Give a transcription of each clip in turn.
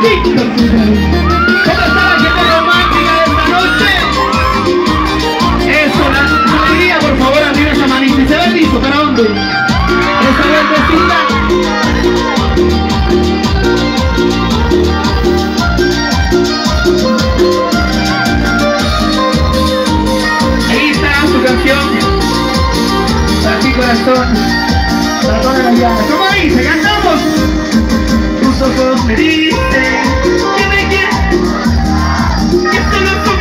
¿Cómo está la gente romántica de esta noche? Eso, la alegría, por favor, arriba esa manita ¿Se ve listo? ¿Para dónde? Esa verdecita Ahí está su canción Así corazón Para todas las llamas ojos me dicen que me quieres, que solo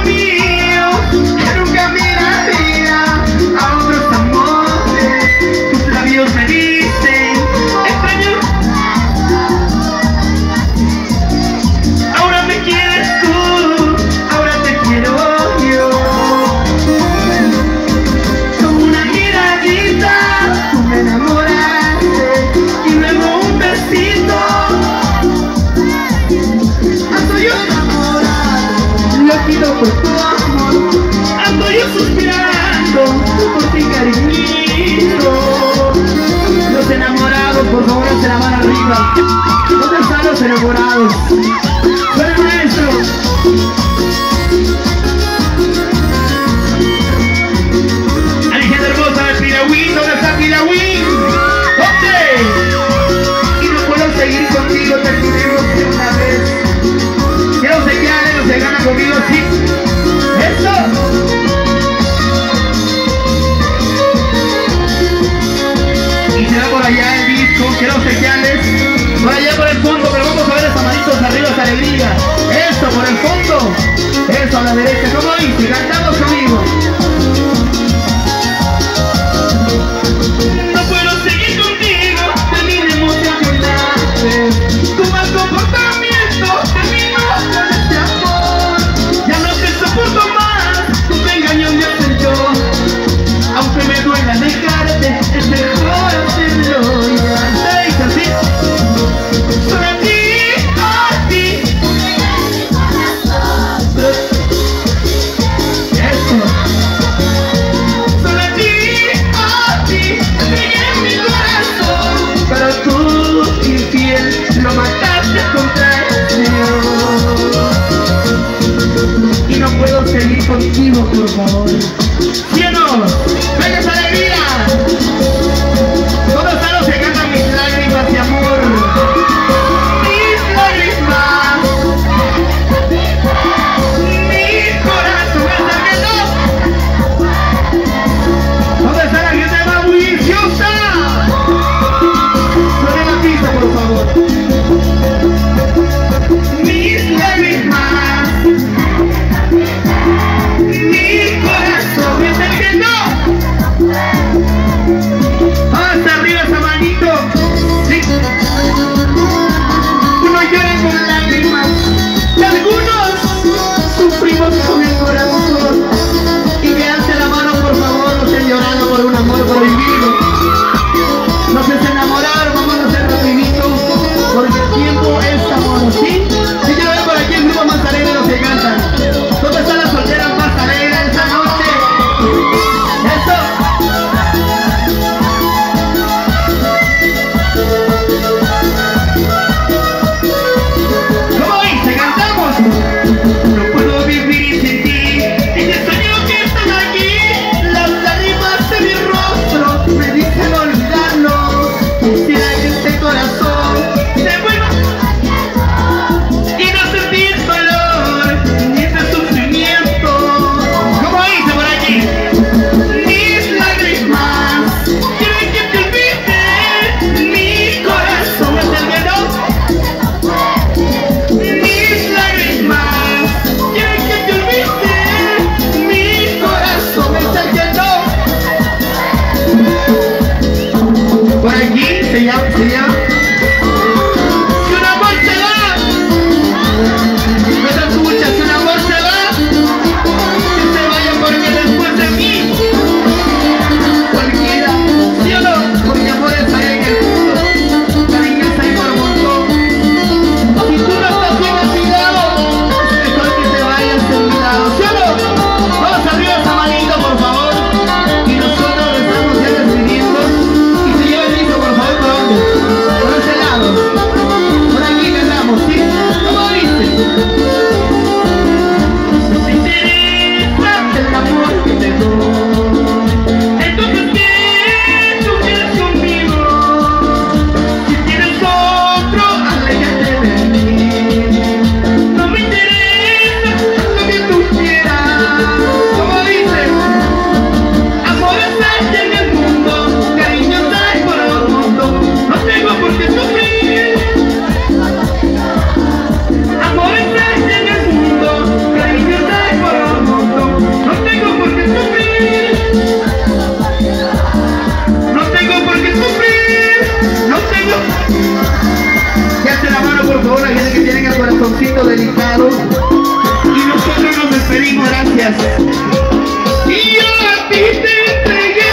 Los enamorados, por favor, se la mano arriba. ¿Dónde están los enamorados? derecha, como dice, cantamos seguir contigo, por favor. ¡Cielos! ¡Venga, sale. La mano por favor a gente que tiene el corazoncito delicado. Y nosotros nos despedimos, gracias. Y yo a ti te entregué.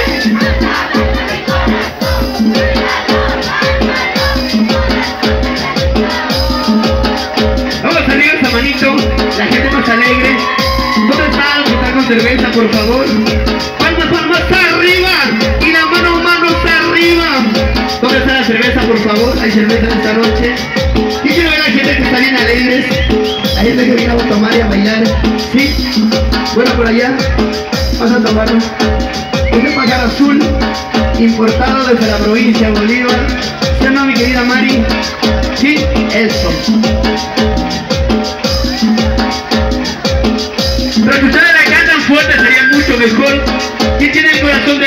Vamos a salir esta manito, la gente más alegre. ¿Dónde está que está con cerveza, por favor? Palmas, palmas arriba. Esta noche. Y quiero ver a gente que está bien alegres, a gente que vino a tomar y a bailar. ¿Sí? Bueno, por allá, vas a tomarlo. Este pajar azul, importado desde la provincia de Bolívar. ¿Sí no, mi querida Mari? ¿Sí? Eso. Pero que ustedes la cantan fuerte sería mucho mejor. ¿Quién tiene el corazón de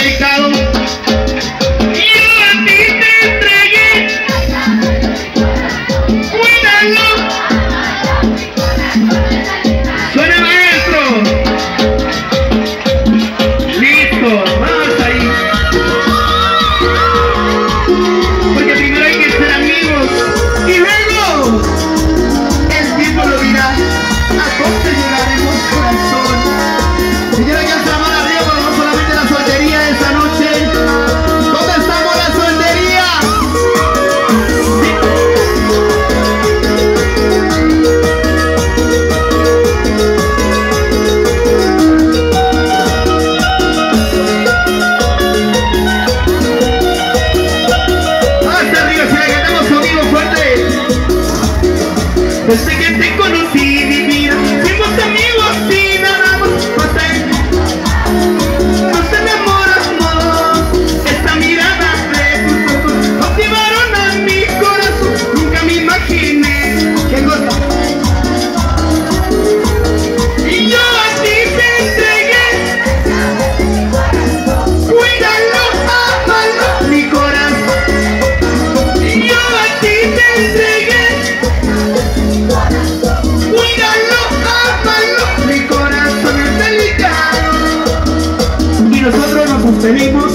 venimos.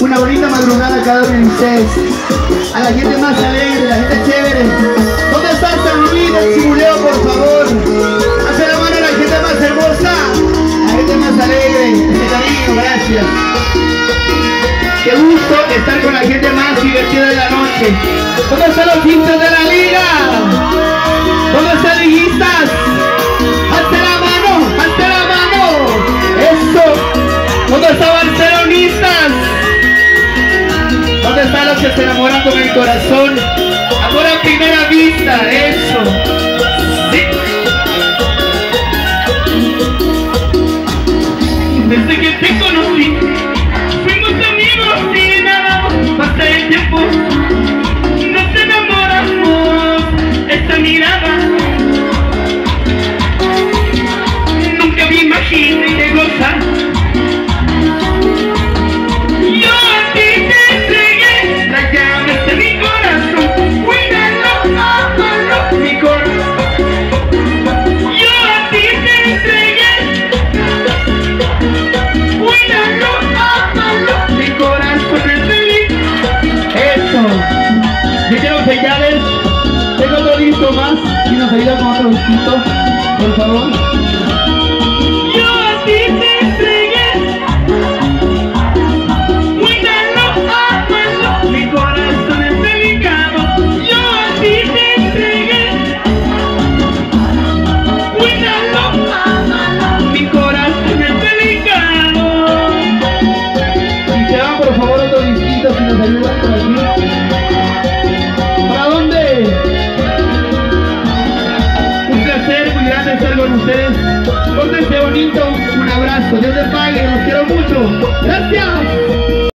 Una bonita madrugada a cada uno de ustedes. A la gente más alegre, la gente chévere. ¿Dónde está esta lumina, el simuleo, por favor? Hace la mano a la gente más hermosa, la gente más alegre. Este cariño, gracias. Qué gusto estar con la gente más divertida de la noche. ¿Dónde está la corazón, amor a primera vista, ¿eh? Por favor. 我觉得